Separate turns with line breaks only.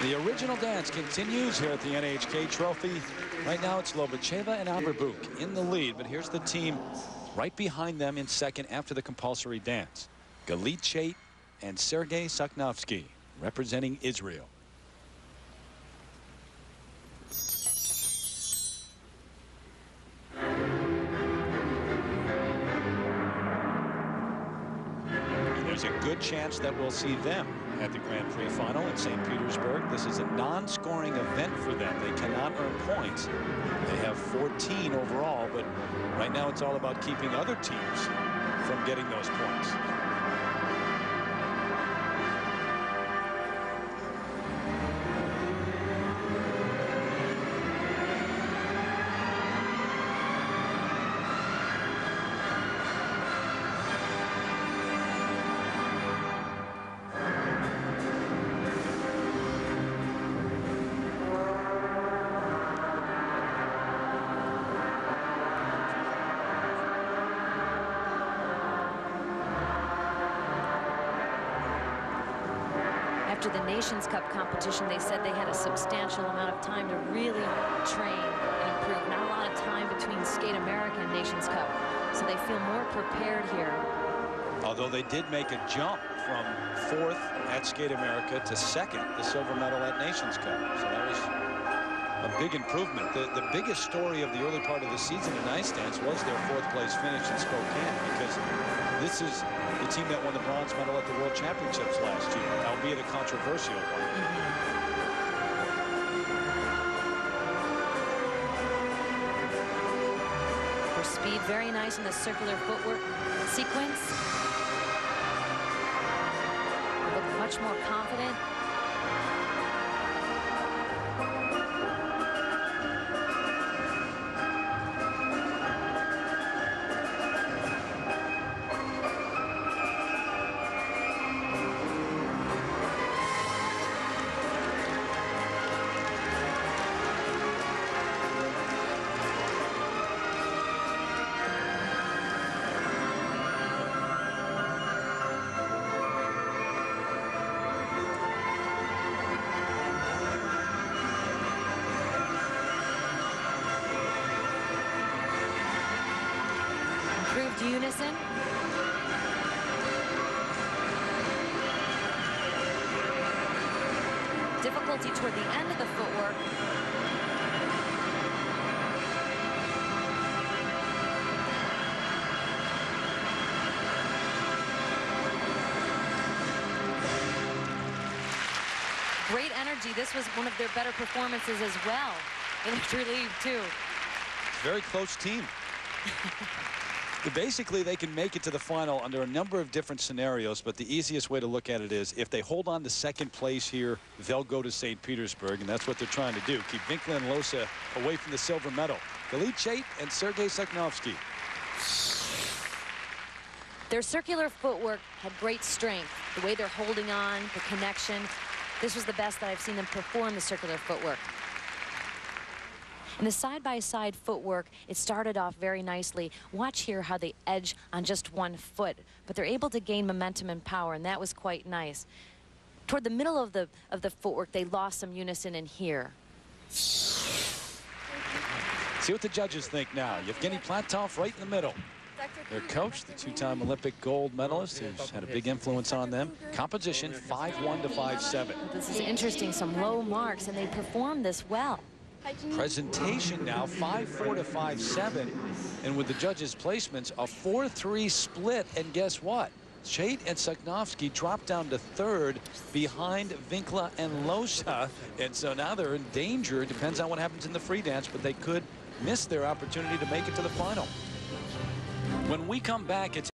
The original dance continues here at the NHK Trophy. Right now it's Lobacheva and Averbuch in the lead, but here's the team right behind them in second after the compulsory dance. Galit Chait and Sergei Sakhnovsky representing Israel. there's a good chance that we'll see them at the Grand Prix final in St. Petersburg. This is a non-scoring event for them. They cannot earn points. They have 14 overall, but right now it's all about keeping other teams from getting those points.
After the Nations Cup competition, they said they had a substantial amount of time to really train and improve. Not a lot of time between Skate America and Nations Cup, so they feel more prepared here.
Although they did make a jump from fourth at Skate America to second, the silver medal at Nations Cup. So that was a big improvement. The, the biggest story of the early part of the season in ice dance was their fourth place finish in Spokane because this is the team that won the bronze medal at the World Championships last year, albeit a controversial one. Mm -hmm.
For speed, very nice in the circular footwork sequence. Look much more confident. Unison. Difficulty toward the end of the footwork. Great energy. This was one of their better performances as well. They looked relieved, too.
Very close team. Basically, they can make it to the final under a number of different scenarios, but the easiest way to look at it is if they hold on to second place here, they'll go to St. Petersburg, and that's what they're trying to do. Keep Winkler and Lohse away from the silver medal. Galit Chait and Sergei Sakhnovsky.
Their circular footwork had great strength. The way they're holding on, the connection. This was the best that I've seen them perform the circular footwork. And the side-by-side -side footwork, it started off very nicely. Watch here how they edge on just one foot, but they're able to gain momentum and power, and that was quite nice. Toward the middle of the, of the footwork, they lost some unison in here.
See what the judges think now. Yevgeny Platov right in the middle. Their coach, the two-time Olympic gold medalist, who's had a big influence on them. Composition 5-1 to 5-7.
This is interesting, some low marks, and they performed this well.
Presentation now 5-4 to 5-7. And with the judges' placements, a 4-3 split. And guess what? Chait and Sakhnovsky drop down to third behind Winkler and Lohse. And so now they're in danger. Depends on what happens in the free dance, but they could miss their opportunity to make it to the final. When we come back, it's